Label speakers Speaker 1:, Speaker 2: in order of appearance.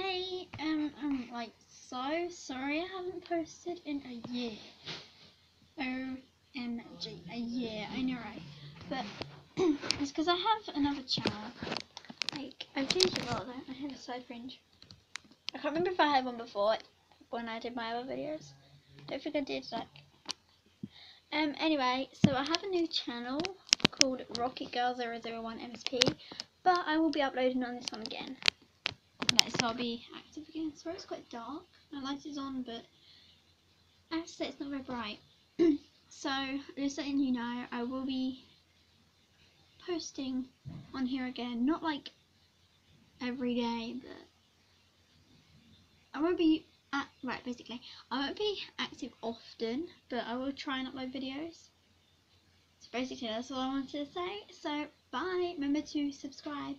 Speaker 1: Hey, um, I'm like so sorry I haven't posted in a year. OMG, a year, I know right. But it's because I have another channel. Like, I've changed a lot though. I have a side fringe. I can't remember if I had one before when I did my other videos. Don't think I did, like. Um, anyway, so I have a new channel called Rocket Girl 001 MSP, but I will be uploading on this one again. So I'll be active again. Sorry it's quite dark. My light is on, but I have to say it's not very bright. so, just letting you know, I will be posting on here again. Not like every day, but I won't be at, right, basically, I won't be active often, but I will try and upload videos. So basically, that's all I wanted to say. So, bye. Remember to subscribe.